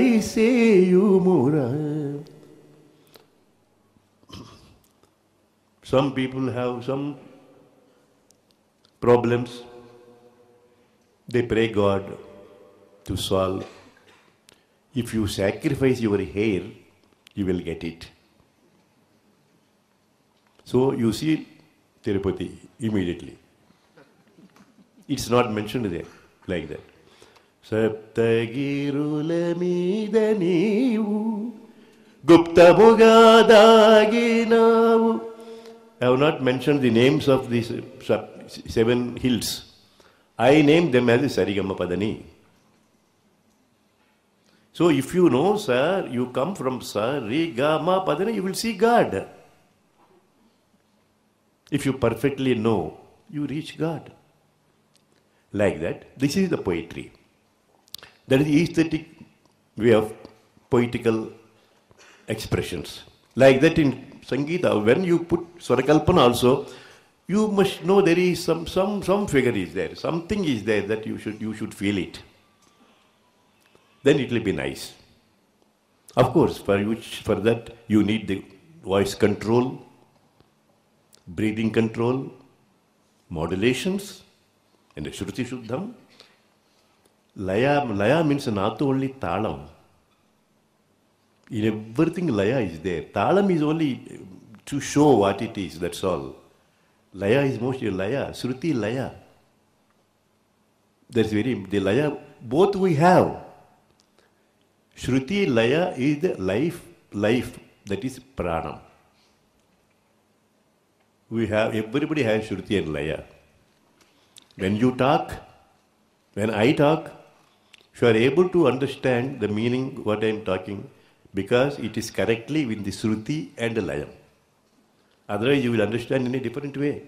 Kaiseyumura. Some people have some problems. They pray God to solve. If you sacrifice your hair, you will get it. So you see Tirupati immediately. It's not mentioned there like that. ಸಪ್ತಗಿರುಲ ಮೀದ ನೀವು ಗುಪ್ತಮುಗಾದಾಗಿ ನಾವು I have not mentioned the names of these uh, sub- seven hills. I named them as Sarigama Padani. So if you know, sir, you come from Sarigama Padani, you will see God. If you perfectly know, you reach God. Like that, this is the poetry. That is the aesthetic way of poetical expressions. Like that in Sangeeta, when you put Swarakalpana also, you must know there is some, some, some figure is there, something is there that you should, you should feel it. Then it will be nice. Of course, for, which, for that you need the voice control, breathing control, modulations, and the Shruti Shuddham. Laya, laya means not only talam. In everything laya is there. Talam is only to show what it is, that's all. Laya is mostly laya, Shruti laya. That's very, the laya, both we have. Shruti laya is the life, life, that is pranam. We have, everybody has Shruti and laya. When you talk, when I talk, if you are able to understand the meaning what I am talking, because it is correctly with the Shruti and the Laya. Otherwise, you will understand in a different way.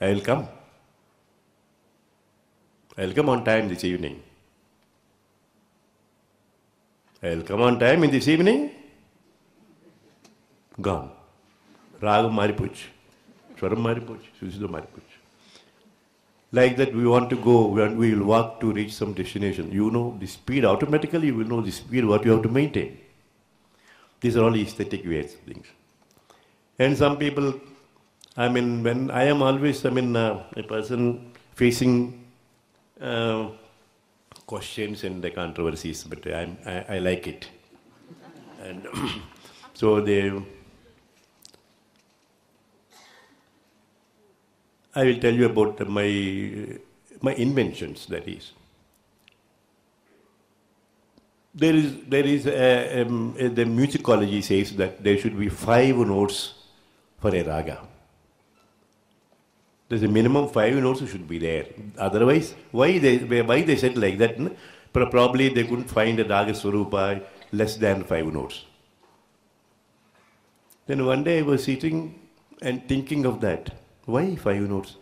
I will come. I will come on time this evening. I will come on time in this evening. Gone. రాగం మారిపోవచ్చు స్వరం మారిపోవచ్చు శుద్ధితో మారిపోవచ్చు like that we want to go and we will walk to reach some destination. You know the speed automatically you will know the speed what you have to maintain. These are all aesthetic ways of things. And some people i mean when i am always i mean uh, a person facing uh, questions and the controversies but I'm, I, I like it. And so they I will tell you about my my inventions. That is, there is there is a, um, a- the musicology says that there should be five notes for a raga. There's a minimum five notes should be there. Otherwise, why they why they said like that? Probably they couldn't find a raga swarupa less than five notes. Then one day I was sitting and thinking of that. Why five notes?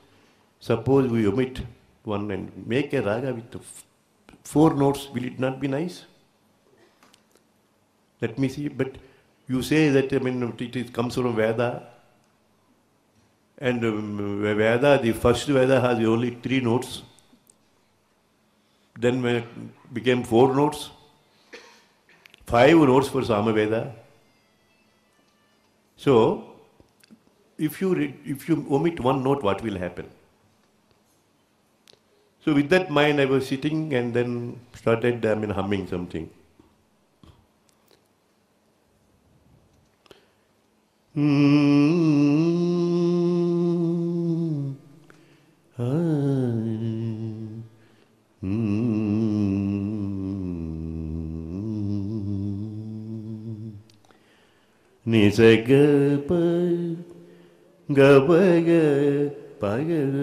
Suppose we omit one and make a raga with four notes, will it not be nice? Let me see. But you say that I mean it, it comes from Veda. And um, Veda, the first Veda has only three notes. Then it became four notes, five notes for Samaveda. So, if you if you omit one note, what will happen? So with that mind, I was sitting and then started I mean humming something. Mm. Ah. Mm. गवग पगल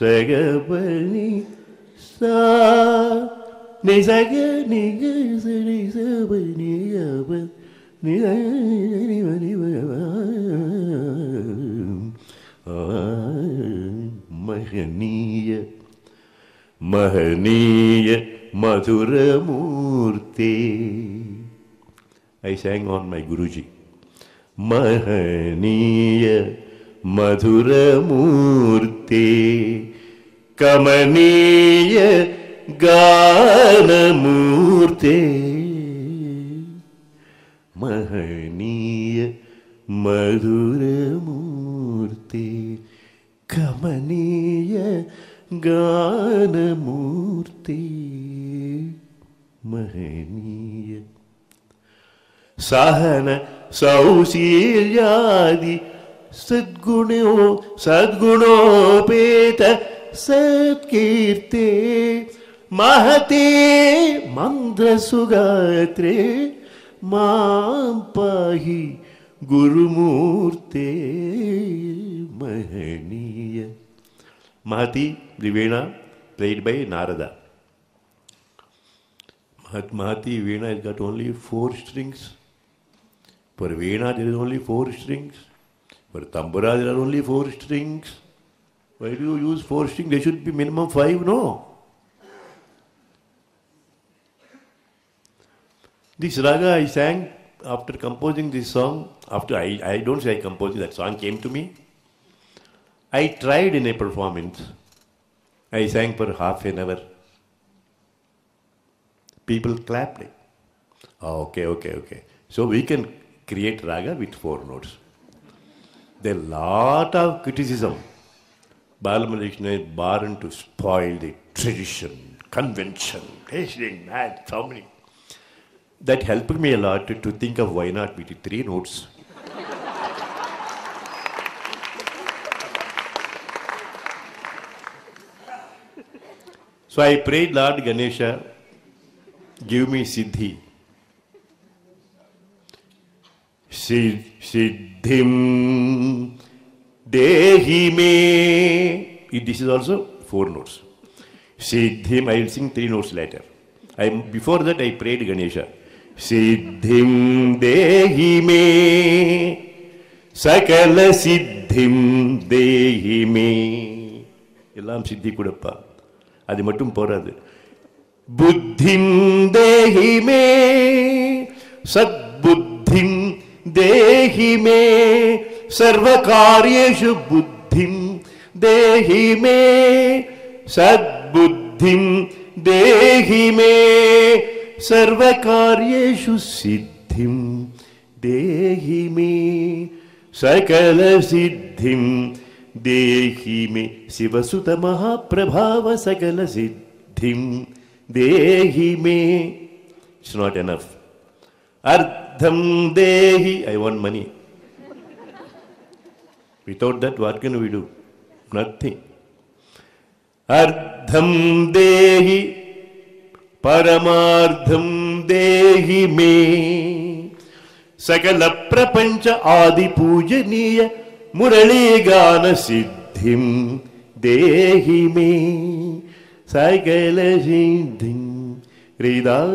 सगपनी सग निगनी महनीय महनीय मधुरमूर्ती I sang on my Guruji. Mahaniya Madhura Murti Kamaniya गानमूर्ते महनीय मधुरमूर्ते कमनीय गानमूर्ते महनीय सहन सौशील्यादि सद्गुणो सद्गुणोपेत सत्कीर्ते महते मन्द्रसुगात्रे माँ पाहि गुरुमूर्ते महनीय महति महती played played by महत Mahati veena is got only four strings For Veena there is only four strings. For Tambura there are only four strings. Why do you use four strings? There should be minimum five, no? This raga I sang after composing this song, after I, I don't say I composed that song came to me. I tried in a performance. I sang for half an hour. People clapped. Oh, okay, okay, okay. So we can create raga with four notes. There are a lot of criticism. Balamuralikrishna is born to spoil the tradition, convention, tasting, mad, so many. That helped me a lot to, to think of why not with three notes. So I prayed Lord Ganesha, give me Siddhi. சித்திம் தேஹிமே this is also four notes சித்திம் I sing three notes later I before that I prayed Ganesha சித்திம் தேஹிமே சகல சித்திம் தேஹிமே எல்லாம் சித்தி கொடுப்பா. அது மட்டும் போறாது. புத்திம் தேஹிமே சத் देहि मे सर्वकार्येषु बुद्धिं देहि मे सद्बुद्धिं देहि मे सर्वकार्येषु सिद्धिं देहि मे सकल सकलसिद्धिं देहि मे शिवसुत महाप्रभाव सकल सकलसिद्धिं देहि मे it's not enough Ardham Dehi. I want money. Without that, what can we do? Nothing. Ardham Dehi. परमार्थम देहि मे सकल प्रपंच आदि पूजनीय मुरली गान सिद्धिम देहि मे सकल सिद्धिम हृदय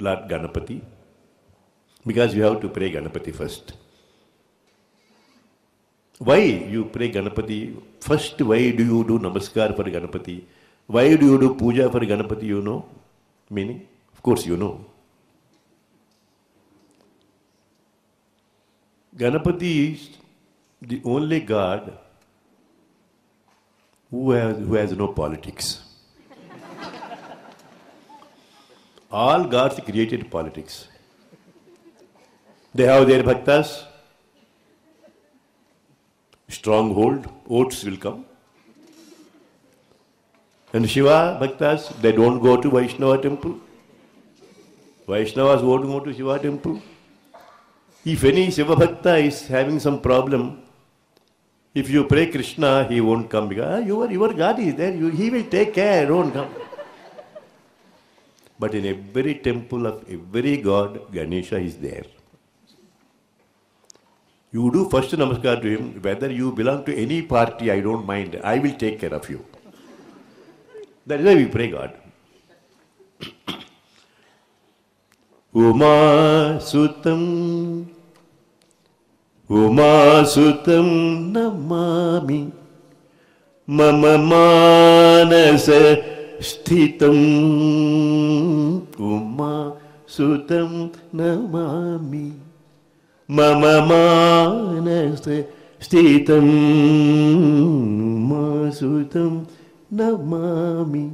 lord ganapati? Because you have to pray ganapati first. Why you pray ganapati? First why do you do namaskar for ganapati? Why do you do puja for ganapati you know? Meaning of course you know. Ganapati is the only god who has, who has no politics all gods created politics they have their bhaktas stronghold, votes will come. And Shiva Bhaktas, they don't go to Vaishnava temple. Vaishnavas won't go to Shiva temple. If any Shiva Bhakta is having some problem, if you pray Krishna, he won't come because ah, your, your God is there, you, he will take care, don't come. But in every temple of every god, Ganesha is there. You do first namaskar to him, whether you belong to any party, I don't mind. I will take care of you. That is why we pray God. उमासुतं उमासुतं Namami मम मानस स्थितम् उमासुतं नमामि मम मानस स्थितम् उमासुतं नमामि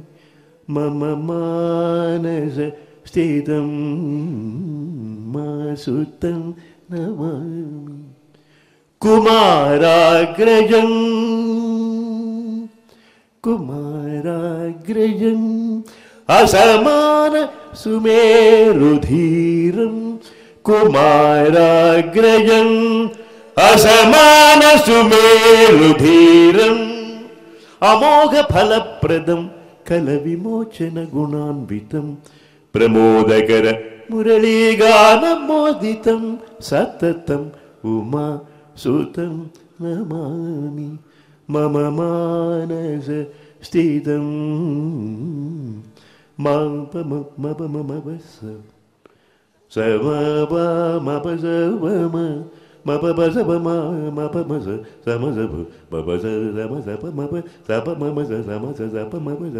मम मानस स्थितं मासुतं नमामि कुमाराग्रजम् कुमाराग्रजम् असमान सुमेरुधीरम् कुमाराग्रजम् असमान सुमेरुधीरम् अमोघफलप्रदम् कलविमोचनगुणान्वितम् प्रमोदकर मुरलीगानमोदितं सततम् उमा सुतं नमामि मम मानस स्थितं मापमपममपस समपमपसवम मपपसपम मपमस समसप मपस समसप मप सपममस समस सपमपस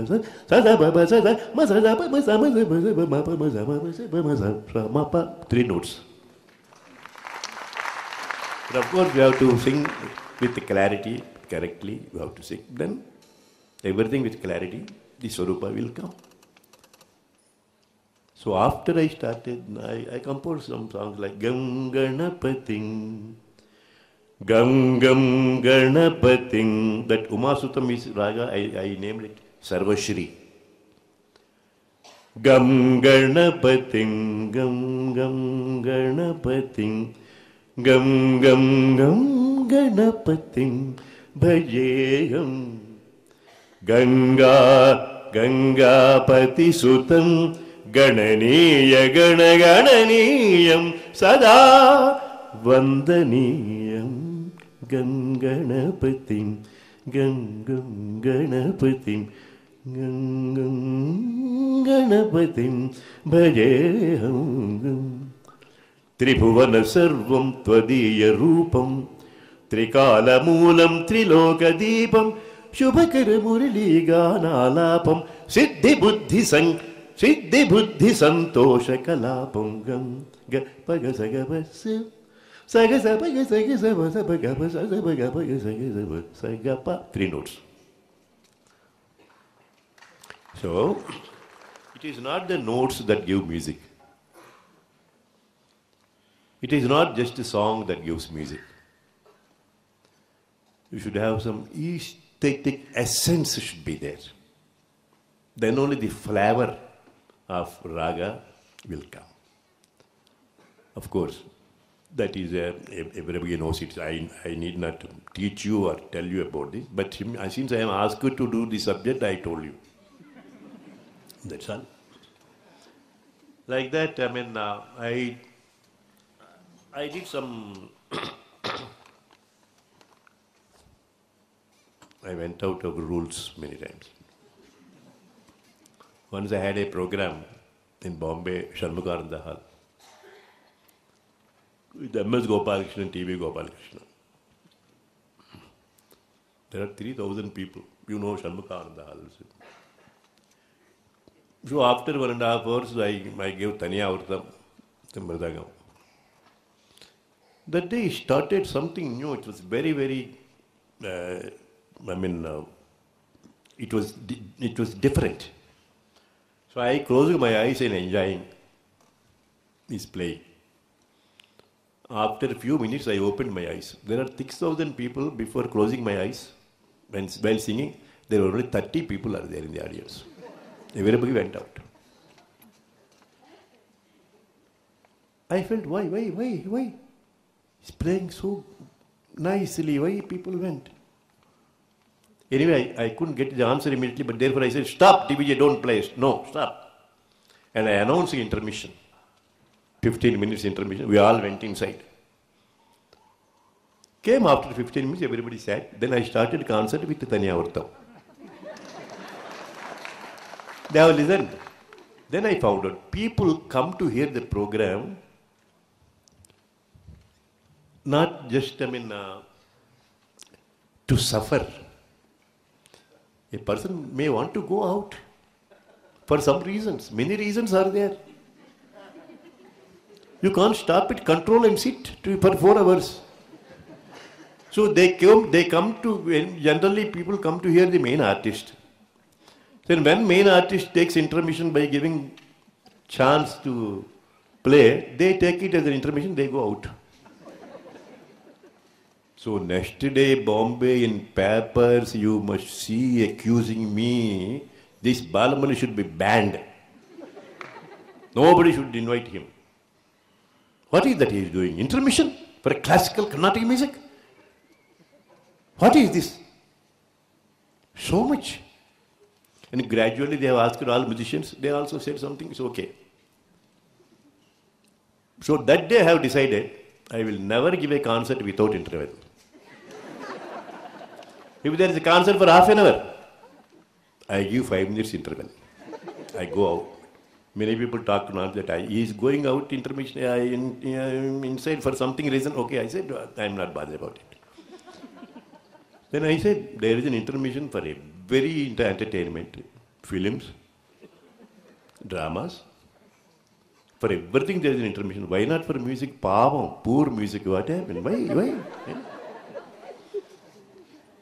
ससपपस मससप समसप मपमस मपस मप three notes But of course, we have to sing with clarity, correctly, we have to sing. Then, everything with clarity, the Swarupa will come. So, after I started, I, I composed some songs like Gam Ganapating, Gam Gam. That Umasutam is Raga, I, I named it Sarvashri. Gam Ganapating, Gam Gam Ganapating. गं गं गं गणपतिं भजेऽहं गङ्गा गङ्गापतिसुतं गणनीयगणगणनीयं सदा वन्दनीयं। गङ्गणपतिं गङ्गं गणपतिं गङ्गं गणपतिं भजेऽहं त्रिभुवन सर्वं त्वदीयरूपं त्रिकालमूलं त्रिलोकदीपं, शुभकरमुरलीगानालापं, सिद्धिबुद्धिसं सिद्धिबुद्धिसन्तोषकलापं गं पग सग सग स सग स। ब स पग ब स स पग पग सग स ब स, ग, प। Three notes. So, it is not the notes that give music. It is not just a song that gives music. You should have some aesthetic essence should be there. Then only the flavor of raga will come. Of course, that is a, everybody knows it. I, I need not teach you or tell you about this. But since I am asked to do the subject, I told you. That's all. Like that, I mean, uh, I I did some. I went out of rules many times. Once I had a program in Bombay, Shanmukhananda Hall, with M.S. Gopalakrishnan, T.V. Gopalakrishnan. There are 3,000 people. You know Shanmukhananda Hall. So after one and a half hours, I, I gave Tanya Avrtam, the Mridangam. That day started something new. It was very, very, uh, I mean, uh, it was it was different. So I closed my eyes and enjoying his play. After a few minutes, I opened my eyes. There are 6,000 people before closing my eyes. When, while singing, there were only 30 people are there in the audience. Everybody went out. I felt, why, why, why, why? He's playing so nicely. Why people went? Anyway, I, I couldn't get the answer immediately, but therefore I said, stop, TVG, don't play. No, stop. And I announced intermission. 15 minutes intermission. We all went inside. Came after 15 minutes, everybody sat. Then I started concert with Tanyavartam. they have listened. Then I found out people come to hear the program not just, I mean, uh, to suffer. A person may want to go out for some reasons. Many reasons are there. You can't stop it, control and sit for four hours. So they come, they come to, generally people come to hear the main artist. Then when main artist takes intermission by giving chance to play, they take it as an intermission, they go out. So next day, Bombay in papers, you must see accusing me, this Balamani should be banned. Nobody should invite him. What is that he is doing? Intermission for a classical Carnatic music? What is this? So much. And gradually they have asked all musicians, they also said something, it's okay. So that day I have decided I will never give a concert without interval. If there is a concert for half an hour, I give five minutes interval. I go out. Many people talk now that I, he is going out intermission uh, in, uh, inside for something reason. Okay, I said I am not bothered about it. then I said there is an intermission for a very entertainment, films, dramas. For everything there is an intermission. Why not for music? Pavam, poor music. What happened? Why? Why?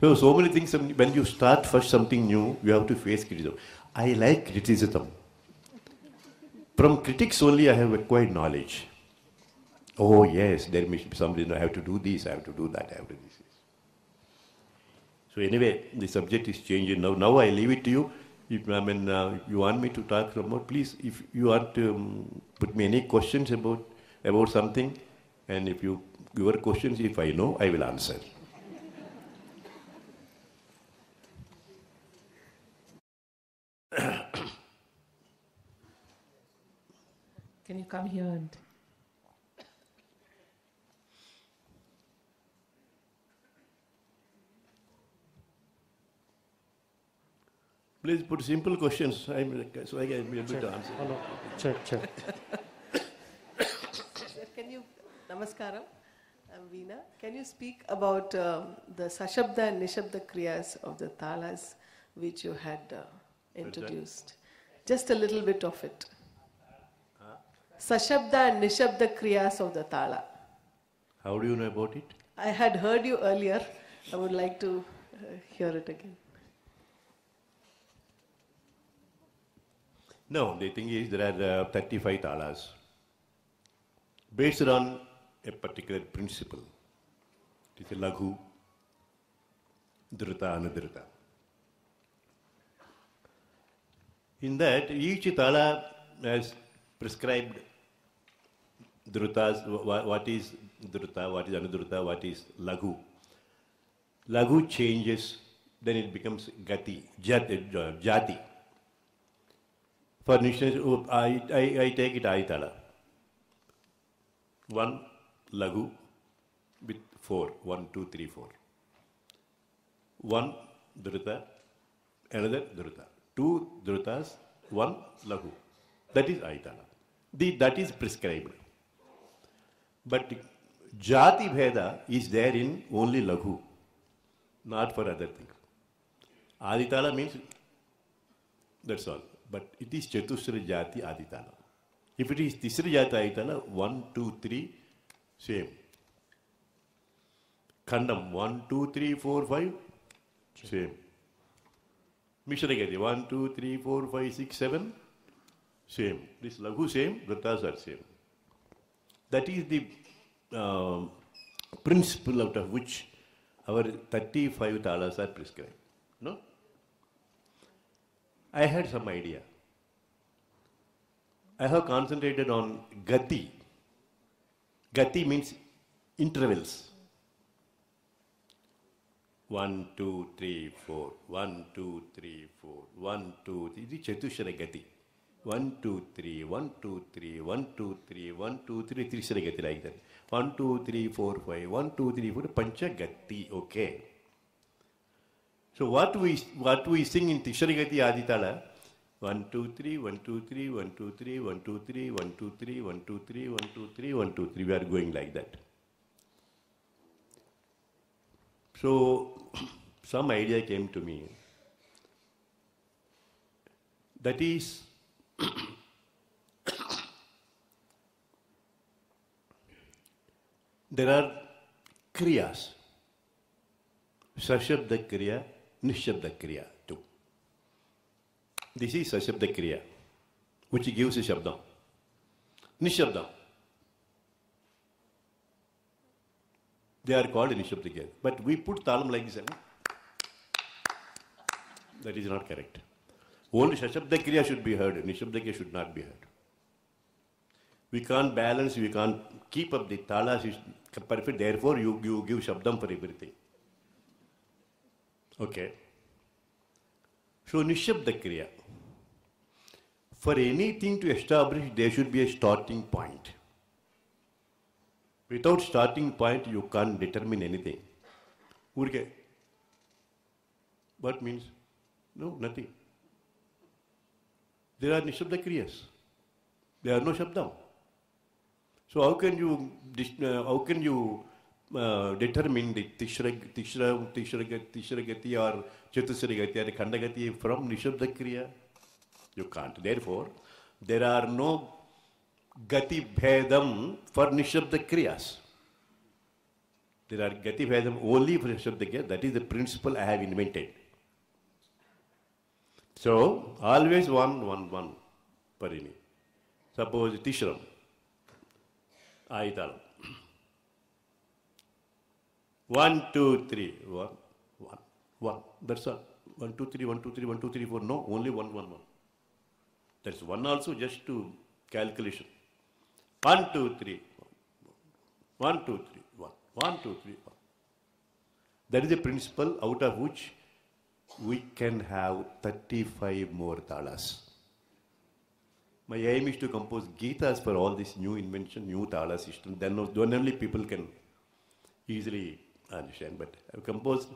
So, so many things, when you start first something new, you have to face criticism. I like criticism. From critics only I have acquired knowledge. Oh yes, there may be somebody, I have to do this, I have to do that, I have to do this. So anyway, the subject is changing now. Now I leave it to you. If I mean, uh, you want me to talk more, please, if you want to um, put me any questions about, about something, and if you, your questions, if I know, I will answer. Can you come here and Please put simple questions I'm, so I can be able to answer. Hello. Check, check. Sir, can you, Namaskaram, I'm Veena. Can you speak about um, the Sashabda and Nishabda Kriyas of the Talas which you had uh, introduced? Just a little bit of it. Sashabda and Nishabda Kriyas of the Tala. How do you know about it? I had heard you earlier. I would like to uh, hear it again. No, the thing is there are uh, 35 talas based on a particular principle. It is a laghu, dhrita, anudhrita. In that, each tala has prescribed dhrutas, what is dhrita, what is anudhrita, what is laghu. Laghu changes, then it becomes gati, jati. jati. For instance, oh, I, I, I take it Aitala. One Lagu with four. One, two, three, four. One Dhrita, another Dhrita. Two Dhritas, one Lagu. That is Aitala. The, that is prescribed. But Jati Bheda is there in only laghu, not for other things. Aditala means that's all. But it is Chatusra Jati Aditala. If it is Tisra Jati Aditala, one, two, three, same. Khandam, one, two, three, four, five, same. Mishragati, one, two, three, four, five, six, seven, same. This Laghu same, Dhritas are same. That is the um, principle out of which our 35 talas are prescribed. No? I had some idea. I have concentrated on gati. Gati means intervals. One, two, three, four. One, two, three, four. One, two, three. This is Chatushara Gati. One, two, three, one, two, three, one, two, three, one, two, three, Tishragati like that. One, two, three, four, five, one, two, three, four, Panchagati, okay. So what we what we sing in Tishragati Aditala, one, two, three, one, two, three, one, two, three, one, two, three, one, two, three, one, two, three, one, two, three, one, two, three. We are going like that. So some idea came to me. That is there are kriyas. Sashabda kriya, nishabda kriya too. This is sashabda kriya, which gives a shabdam. Nishabdam. They are called nishabda kriya. But we put talam like this. eh? That is not correct. Only Shashabda Kriya should be heard, Nishabda Kriya should not be heard. We can't balance, we can't keep up the talas is perfect, therefore you, you give Shabdam for everything. Okay. So Nishabda Kriya. For anything to establish, there should be a starting point. Without starting point, you can't determine anything. Urge. What means? No, nothing. There are nishabda kriyas. There are no shabdam. So how can you uh, how can you uh, determine the tishra tishra tishra tishragati or chatusragati or khandagati from nishabda kriya? You can't. Therefore, there are no gati bhedam for nishabda kriyas. There are gati bhedam only for nishabda kriya. That is the principle I have invented. So, always one, one, one, Parini. Suppose Tishram, Aditalam. One, two, three, one, one, one. That's all. One, two, three, one, two, three, one, two, three, four. No, only one, one, one. That's one also just to calculation. One, two, three. One, two, three, one. One, two, three, one. That is a principle out of which we can have 35 more talas. My aim is to compose Gitas for all this new invention, new tala system. Then, then only people can easily understand. But I've composed,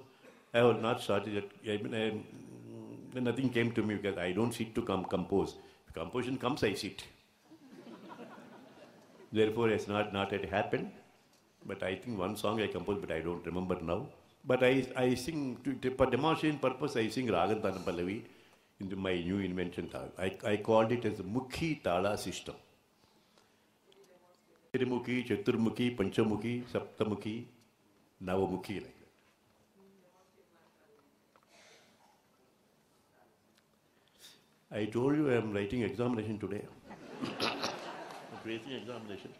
I have not started yet. I mean, I, mm, nothing came to me because I don't sit to come compose. If composition comes, I sit. Therefore, it's not, not yet happened. But I think one song I composed, but I don't remember now. But I, I sing, to, for demonstration purpose, I sing Ragam Tanam Pallavi into my new invention. I, I called it as a Mukhi Tala system. Trimukhi, Chaturmukhi, Panchamukhi, Saptamukhi, Navamukhi like that. I told you I am writing examination today. I'm facing examination.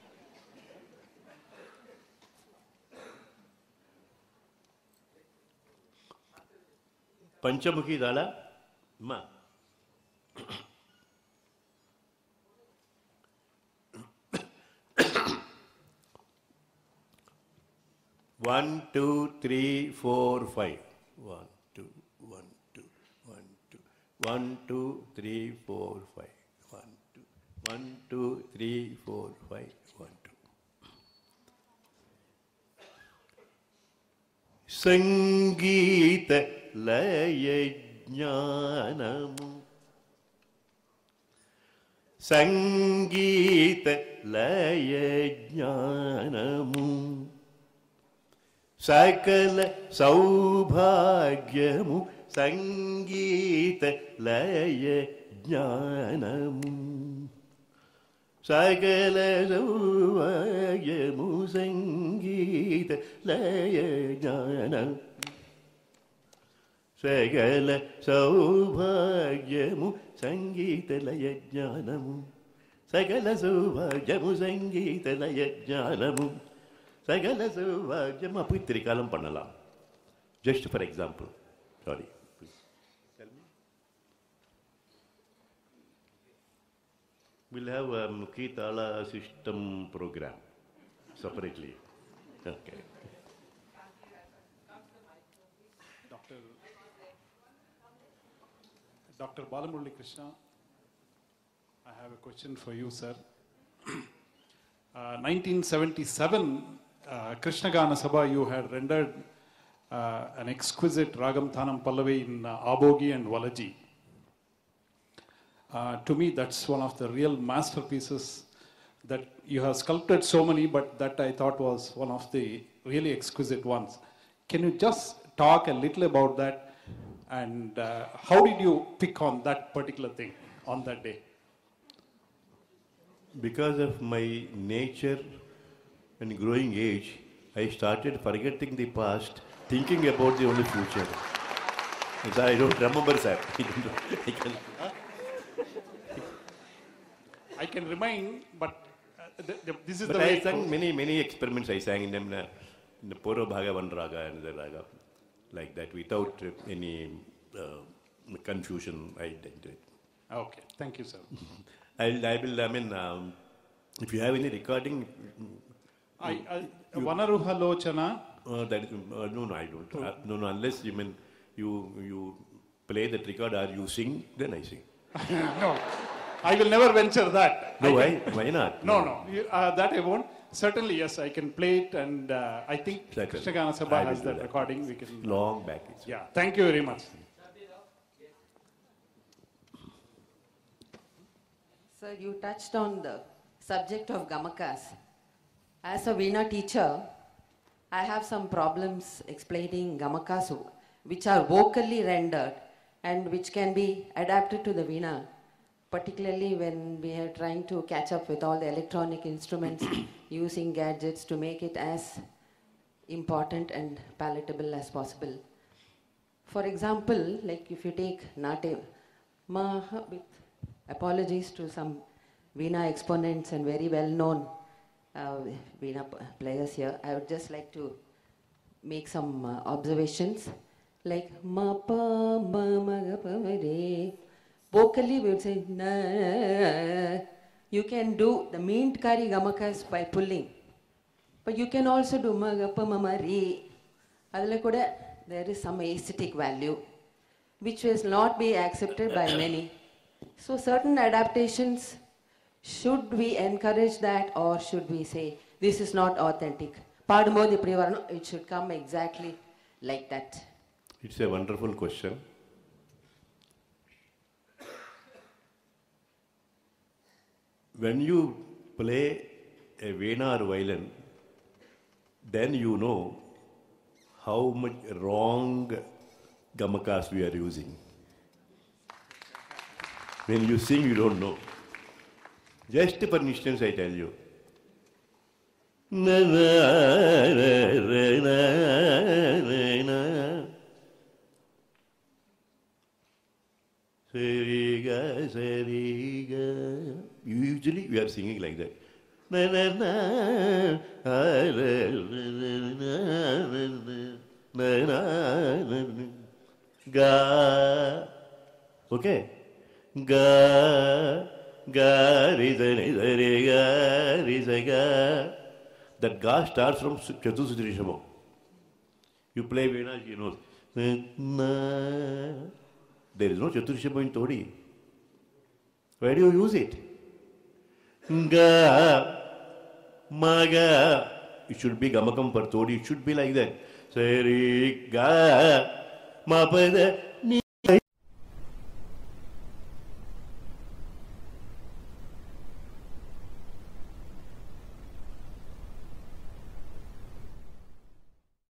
पंचमुखी दल one two three four five one two one two one two one two three four five one two one two three four five one two संगीत लय ज्ञानमु संगीत लय ज्ञानमु सकल सौभाग्यमु संगीत लय ज्ञानमु സകല സൗവയമു സംഗീത ലയ ജ്ഞാന സകല സൗഭാഗ്യമു സംഗീത ലയ ജ്ഞാനമു സകല സൗഭാഗ്യമു സംഗീത ലയ ജ്ഞാനമു സകല സൗഭാഗ്യം അപ്പോൾ തിരിക്കാലം പണലാം just for example sorry We'll have a Mukhi Tala system program separately. Okay. Dr. Balamurali Krishna, I have a question for you, sir. Uh, 1977, uh, Krishna Gana Sabha, you had rendered uh, an exquisite Ragam Thanam Pallavi in uh, Abhogi and Valaji. Uh, to me, that's one of the real masterpieces that you have sculpted so many, but that I thought was one of the really exquisite ones. Can you just talk a little about that and uh, how did you pick on that particular thing on that day? Because of my nature and growing age, I started forgetting the past, thinking about the only future. I don't remember, that. I can- I can remind, but uh, th- th- this is But the way. I sang goes. many, many experiments. I sang in them in the Pura Bhagavan Raga and the Raga, like that, without uh, any uh, confusion. I did it. Okay, thank you, sir. I, I will, I mean, um, if you have any recording, I, I, Vanaruha Lochana, uh, that is, uh, no, no, I don't. Uh, no, no, unless you mean you you play that record or you sing, then I sing. no, I will never venture that. No, why? Why not? No, no, you- uh, that I won't. Certainly, yes, I can play it, and uh, I think Certainly. Krishna Gana Sabha has that, that. recording. We can. Long back. Yeah, thank you very much. Sir, you touched on the subject of gamakas. As a Veena teacher, I have some problems explaining gamakas which are vocally rendered and which can be adapted to the Veena, particularly when we are trying to catch up with all the electronic instruments using gadgets to make it as important and palatable as possible. For example, like if you take Nate, Maha, with apologies to some Veena exponents and very well known uh, Veena players here, I would just like to make some uh, observations. Like ma pa ma ma ga pa ma re. Vocally, we would say na. You can do the meant kari gamakas by pulling. But you can also do ma ga pa ma ma re. அதில் கூட there is some aesthetic value which will not be accepted by many. So certain adaptations, should we encourage that or should we say this is not authentic? பாடும்போது இப்படி வரணும் it should come exactly like that. It's a wonderful question. When you play a Veena or violin, then you know how much wrong gamakas we are using. When you sing, you don't know. Just for instance, I tell you. Na, na, na, na, na, na. Seriga, seriga. Usually we are singing like that. Ga. Okay? Ga. Ga. Risa, risa, risa, risa, ga. That ga starts from Chatusudrishamam. You play Veena, she knows. Na. There is no Chaturshama in Todi. Do you use it? Ga, maga. It should be gamakam for Todi. It should be like that. Seri ga, ma, pa, da,